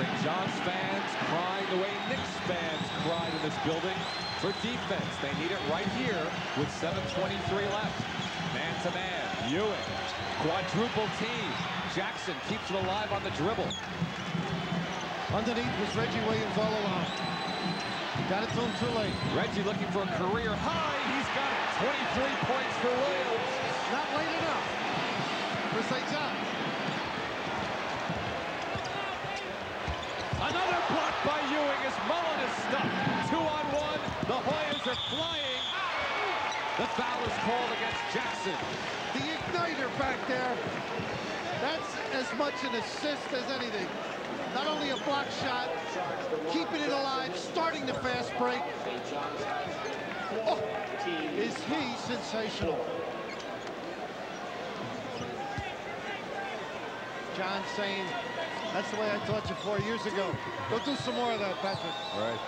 St. John's fans crying the way Knicks fans cried in this building for defense. They need it right here with 7.23 left. Man-to-man, -man. Ewing, quadruple team. Jackson keeps it alive on the dribble. Underneath was Reggie Williams all alone. Got it to him too late. Reggie looking for a career high. He's got it. 23 points for Williams. Not late enough for St. John's. Another block by Ewing as Mullin is stuck. Two on one. The Hoyas are flying. The foul is called against Jackson. The igniter back there. That's as much an assist as anything. Not only a block shot, keeping it alive, starting the fast break. Oh, is he sensational? John saying, that's the way I taught you four years ago. Go do some more of that, Patrick. All right.